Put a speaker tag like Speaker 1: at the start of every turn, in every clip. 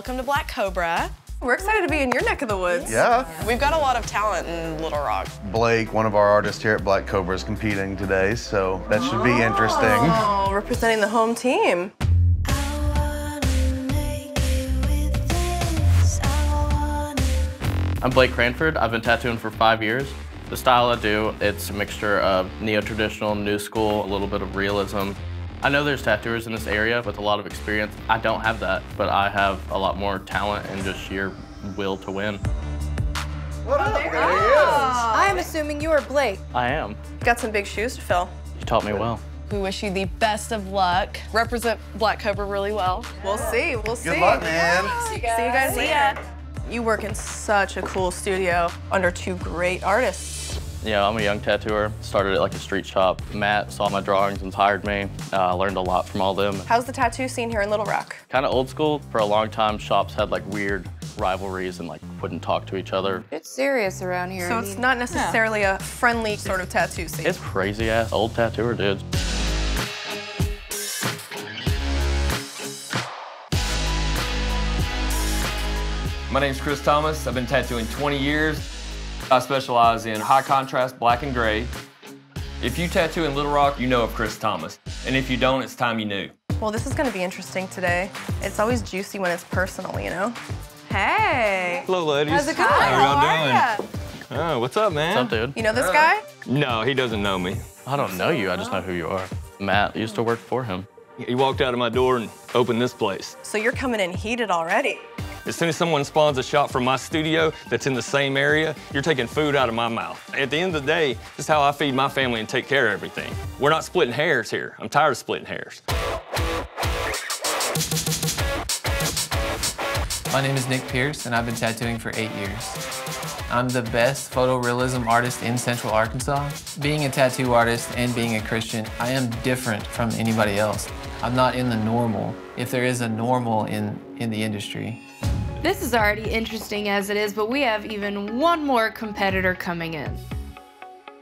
Speaker 1: welcome to Black Cobra.
Speaker 2: We're excited to be in your neck of the woods.
Speaker 3: Yeah.
Speaker 1: We've got a lot of talent in Little Rock.
Speaker 3: Blake, one of our artists here at Black Cobra, is competing today, so that should be oh, interesting.
Speaker 2: Oh, representing the home team.
Speaker 4: I'm Blake Cranford. I've been tattooing for five years. The style I do, it's a mixture of neo-traditional, new school, a little bit of realism. I know there's tattooers in this area with a lot of experience. I don't have that, but I have a lot more talent and just sheer will to win.
Speaker 3: What up? There he is.
Speaker 5: I'm assuming you are Blake.
Speaker 4: I am.
Speaker 2: Got some big shoes to fill.
Speaker 4: You taught me well.
Speaker 1: We wish you the best of luck. Represent Black Cobra really well.
Speaker 2: We'll see. We'll see.
Speaker 3: Good luck, man.
Speaker 2: See you guys
Speaker 1: See
Speaker 2: later.
Speaker 1: ya.
Speaker 2: You work in such a cool studio under two great artists.
Speaker 4: Yeah, I'm a young tattooer. Started at like a street shop. Matt saw my drawings and hired me. Uh, learned a lot from all them.
Speaker 2: How's the tattoo scene here in Little Rock?
Speaker 4: Kind of old school. For a long time, shops had like weird rivalries and like wouldn't talk to each other.
Speaker 5: It's serious around here.
Speaker 2: So
Speaker 5: I
Speaker 2: it's not necessarily a friendly sort of tattoo scene.
Speaker 4: It's crazy ass old tattooer dudes.
Speaker 6: My name's Chris Thomas. I've been tattooing 20 years. I specialize in high contrast black and gray. If you tattoo in Little Rock, you know of Chris Thomas. And if you don't, it's time you knew.
Speaker 2: Well, this is going to be interesting today. It's always juicy when it's personal, you know? Hey.
Speaker 7: Hello, ladies.
Speaker 5: How's it going?
Speaker 7: How
Speaker 2: How
Speaker 7: y'all doing?
Speaker 2: ya?
Speaker 7: Oh, what's up, man?
Speaker 4: What's up, dude?
Speaker 2: You know this guy?
Speaker 7: No, he doesn't know me.
Speaker 4: I don't know you. I just know who you are. Matt used to work for him.
Speaker 7: He walked out of my door and opened this place.
Speaker 2: So you're coming in heated already.
Speaker 7: As soon as someone spawns a shot from my studio that's in the same area, you're taking food out of my mouth. At the end of the day, this is how I feed my family and take care of everything. We're not splitting hairs here. I'm tired of splitting hairs.
Speaker 8: My name is Nick Pierce, and I've been tattooing for eight years. I'm the best photorealism artist in Central Arkansas. Being a tattoo artist and being a Christian, I am different from anybody else. I'm not in the normal, if there is a normal in, in the industry.
Speaker 9: This is already interesting as it is, but we have even one more competitor coming in.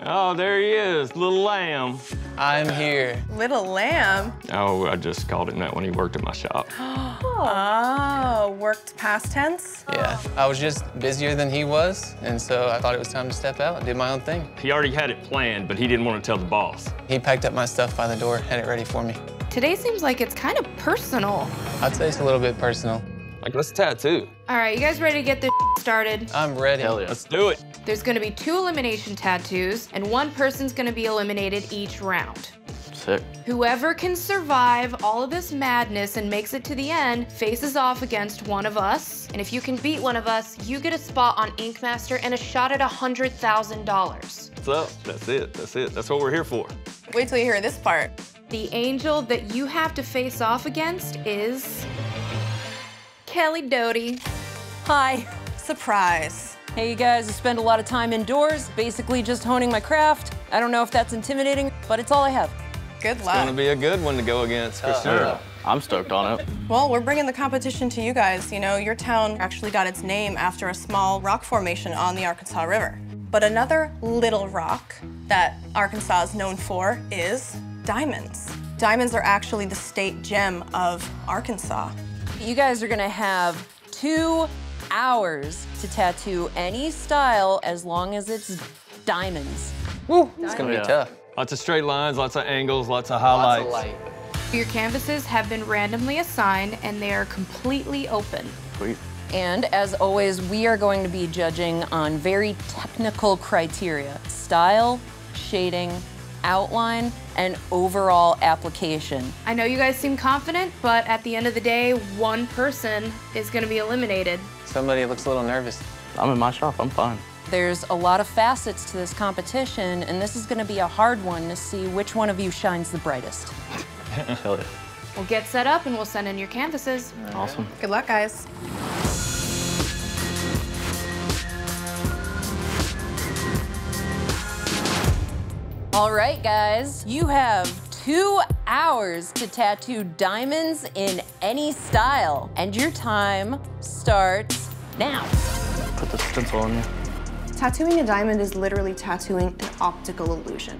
Speaker 7: Oh, there he is, little lamb.
Speaker 8: I'm here.
Speaker 2: Little lamb.
Speaker 7: Oh, I just called him that when he worked at my shop.
Speaker 2: Oh, worked past tense?
Speaker 8: Yeah, I was just busier than he was, and so I thought it was time to step out and do my own thing.
Speaker 7: He already had it planned, but he didn't want to tell the boss.
Speaker 8: He packed up my stuff by the door, had it ready for me.
Speaker 9: Today seems like it's kind of personal.
Speaker 8: I'd say it's a little bit personal.
Speaker 7: Like, let's tattoo.
Speaker 9: All right, you guys ready to get this started?
Speaker 8: I'm ready.
Speaker 4: Hell yeah.
Speaker 7: Let's do it.
Speaker 9: There's gonna be two elimination tattoos, and one person's gonna be eliminated each round.
Speaker 4: Sick.
Speaker 9: Whoever can survive all of this madness and makes it to the end faces off against one of us. And if you can beat one of us, you get a spot on Ink Master and a shot at $100,000.
Speaker 7: What's up? That's it. That's it. That's what we're here for.
Speaker 2: Wait till you hear this part.
Speaker 9: The angel that you have to face off against is Kelly Doty.
Speaker 10: Hi.
Speaker 2: Surprise.
Speaker 10: Hey, you guys, I spend a lot of time indoors, basically just honing my craft. I don't know if that's intimidating, but it's all I have.
Speaker 2: Good luck.
Speaker 7: It's gonna
Speaker 2: luck.
Speaker 7: be a good one to go against, for uh, sure.
Speaker 4: I'm stoked on it.
Speaker 2: Well, we're bringing the competition to you guys. You know, your town actually got its name after a small rock formation on the Arkansas River. But another little rock that Arkansas is known for is diamonds. Diamonds are actually the state gem of Arkansas.
Speaker 10: You guys are gonna have two hours to tattoo any style as long as it's diamonds.
Speaker 8: Woo, It's gonna oh,
Speaker 4: Yeah.
Speaker 8: be tough.
Speaker 7: Lots of straight lines, lots of angles, lots of
Speaker 8: Lots
Speaker 7: highlights.
Speaker 8: of light.
Speaker 9: Your canvases have been randomly assigned and they are completely open.
Speaker 4: Sweet.
Speaker 10: And as always, we are going to be judging on very technical criteria style, shading, outline, and overall application.
Speaker 9: I know you guys seem confident, but at the end of the day, one person is gonna be eliminated.
Speaker 8: Somebody looks a little nervous.
Speaker 4: I'm in my shop. I'm fine.
Speaker 10: There's a lot of facets to this competition, and this is going to be a hard one to see which one of you shines the brightest.
Speaker 4: Hell yeah.
Speaker 9: We'll get set up and we'll send in your canvases.
Speaker 4: Awesome.
Speaker 2: Good luck, guys.
Speaker 10: All right, guys, you have two hours to tattoo diamonds in any style, and your time starts now.
Speaker 4: Put the stencil on you.
Speaker 2: Tattooing a diamond is literally tattooing an optical illusion.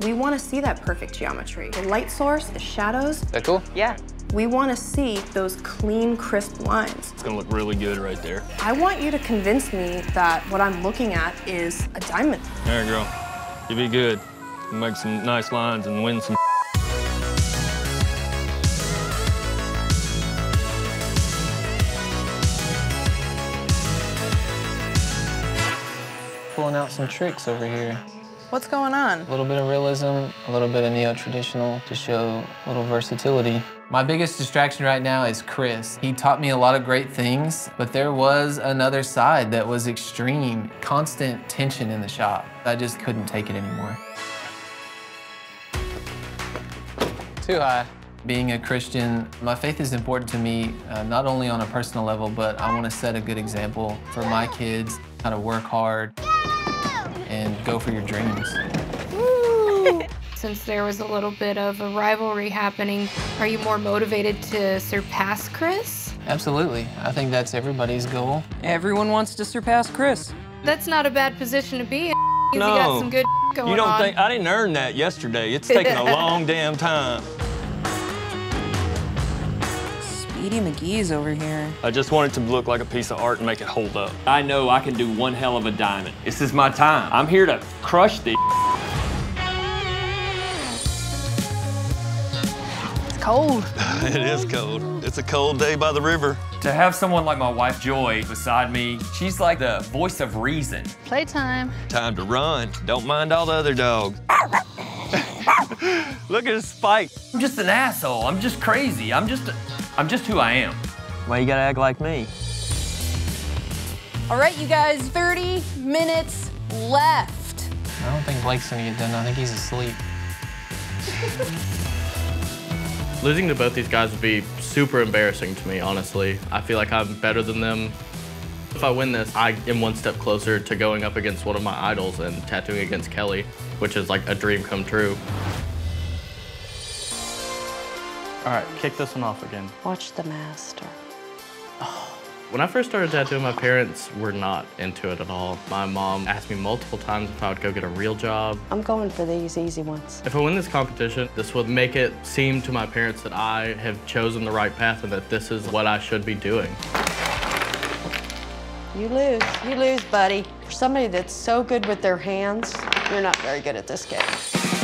Speaker 2: We want to see that perfect geometry. The light source, the shadows,
Speaker 8: That cool?
Speaker 2: yeah, We want to see those clean, crisp lines.
Speaker 7: It's gonna look really good right there.
Speaker 2: I want you to convince me that what I'm looking at is a diamond.
Speaker 7: There you go. You be good. Make some nice lines and win some.
Speaker 8: Pulling out some tricks over here.
Speaker 2: What's going on?
Speaker 8: A little bit of realism, a little bit of neo-traditional to show a little versatility. My biggest distraction right now is Chris. He taught me a lot of great things, but there was another side that was extreme, constant tension in the shop. I just couldn't take it anymore. Too high. Being a Christian, my faith is important to me, uh, not only on a personal level, but I want to set a good example for my kids, how to work hard and go for your dreams.
Speaker 9: Since there was a little bit of a rivalry happening, are you more motivated to surpass Chris?
Speaker 8: Absolutely. I think that's everybody's goal.
Speaker 10: Everyone wants to surpass Chris.
Speaker 9: That's not a bad position to be in. You
Speaker 7: No.
Speaker 9: got some good going
Speaker 7: You don't
Speaker 9: on.
Speaker 7: think I didn't earn that yesterday? It's taken a long damn time.
Speaker 10: Speedy McGee's over here.
Speaker 7: I just want it to look like a piece of art and make it hold up.
Speaker 6: I know I can do one hell of a diamond. This is my time. I'm here to crush the.
Speaker 1: It's cold.
Speaker 7: it is cold. It's a cold day by the river.
Speaker 6: To have someone like my wife Joy beside me, she's like the voice of reason.
Speaker 1: Playtime.
Speaker 7: Time to run. Don't mind all the other dogs. Look at his spike.
Speaker 6: I'm just an asshole. I'm just crazy. I'm just, I'm just who I am.
Speaker 7: Why you gotta act like me?
Speaker 10: All right, you guys, 30 minutes left.
Speaker 8: I don't think Blake's gonna get done. I think he's asleep.
Speaker 4: Losing to both these guys would be super embarrassing to me, honestly. I feel like I'm better than them. If I win this, I am one step closer to going up against one of my idols and tattooing against Kelly, which is like a dream come true. All right, kick this one off again.
Speaker 10: Watch the master.
Speaker 4: When I first started tattooing, my parents were not into it at all. My mom asked me multiple times if I would go get a real job.
Speaker 10: I'm going for these easy ones.
Speaker 4: If I win this competition, this would make it seem to my parents that I have chosen the right path and that this is what I should be doing.
Speaker 10: You lose. You lose, buddy. For somebody that's so good with their hands, you're not very good at this game.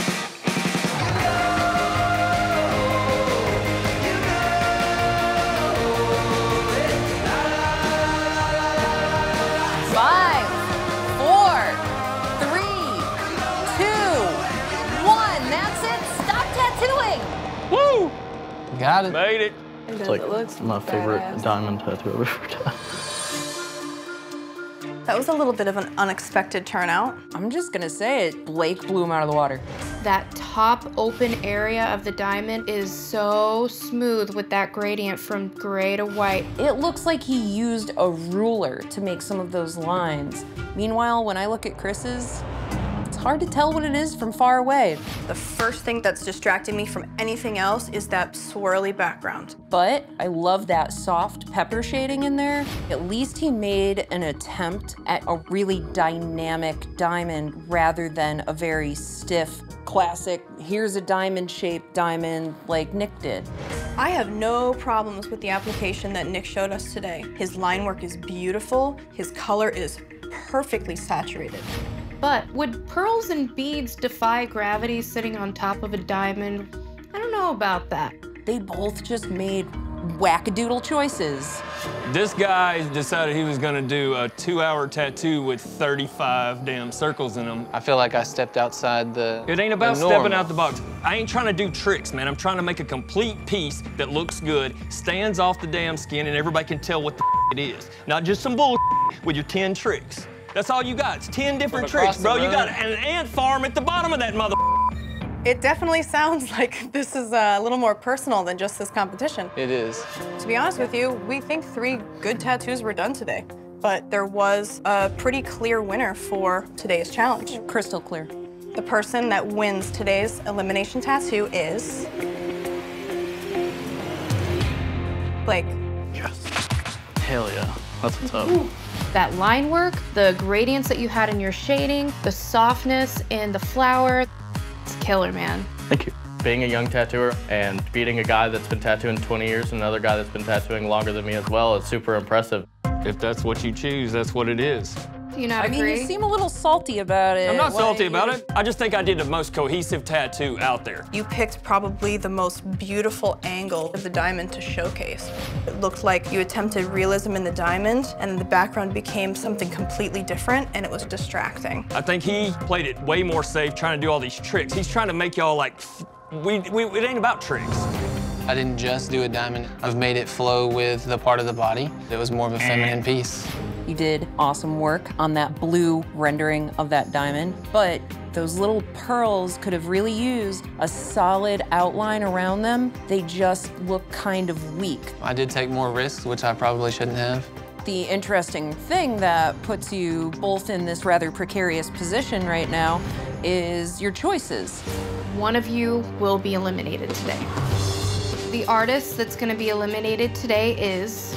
Speaker 8: Got it.
Speaker 7: Made it.
Speaker 4: It's like my favorite diamond tattoo I've ever done.
Speaker 2: That was a little bit of an unexpected turnout.
Speaker 10: I'm just gonna say it. Blake blew him out of the water.
Speaker 9: That top open area of the diamond is so smooth with that gradient from gray to white.
Speaker 10: It looks like he used a ruler to make some of those lines. Meanwhile, when I look at Chris's, it's hard to tell what it is from far away.
Speaker 2: The first thing that's distracting me from anything else is that swirly background.
Speaker 10: But I love that soft pepper shading in there. At least he made an attempt at a really dynamic diamond rather than a very stiff, classic, here's a diamond shaped diamond like Nick did.
Speaker 2: I have no problems with the application that Nick showed us today. His line work is beautiful, his color is perfectly saturated.
Speaker 9: But would pearls and beads defy gravity sitting on top of a diamond? I don't know about that.
Speaker 10: They both just made wackadoodle choices.
Speaker 7: This guy decided he was gonna do a two-hour tattoo with 35 damn circles in them.
Speaker 8: I feel like I stepped outside the.
Speaker 7: It ain't about stepping out the box. I ain't trying to do tricks, man. I'm trying to make a complete piece that looks good, stands off the damn skin, and everybody can tell what the it is. Not just some bull with your 10 tricks. That's all you got. It's 10 different tricks, bro. You got an ant farm at the bottom of that mother.
Speaker 2: It definitely sounds like this is uh, a little more personal than just this competition.
Speaker 8: It is.
Speaker 2: To be honest with you, we think three good tattoos were done today, but there was a pretty clear winner for today's challenge.
Speaker 10: Crystal clear.
Speaker 2: The person that wins today's elimination tattoo is Blake.
Speaker 4: Yes. Hell yeah. That's what's up.
Speaker 9: That line work, the gradients that you had in your shading, the softness in the flower, it's killer, man.
Speaker 4: Thank you. Being a young tattooer and beating a guy that's been tattooing 20 years and another guy that's been tattooing longer than me as well is super impressive.
Speaker 7: If that's what you choose, that's what it is.
Speaker 9: Do you not
Speaker 10: I mean, you seem a little salty about it.
Speaker 7: I'm not
Speaker 10: Why
Speaker 7: salty about it. I just think I did the most cohesive tattoo out there.
Speaker 2: You picked probably the most beautiful angle of the diamond to showcase. It looked like you attempted realism in the diamond, and the background became something completely different, and it was distracting.
Speaker 7: I think he played it way more safe, trying to do all these tricks. He's trying to make y'all like, we, we, it ain't about tricks.
Speaker 8: I didn't just do a diamond. I've made it flow with the part of the body. It was more of a feminine piece.
Speaker 10: You did awesome work on that blue rendering of that diamond, but those little pearls could have really used a solid outline around them. They just look kind of weak.
Speaker 8: I did take more risks, which I probably shouldn't have.
Speaker 10: The interesting thing that puts you both in this rather precarious position right now is your choices.
Speaker 9: One of you will be eliminated today. The artist that's going to be eliminated today is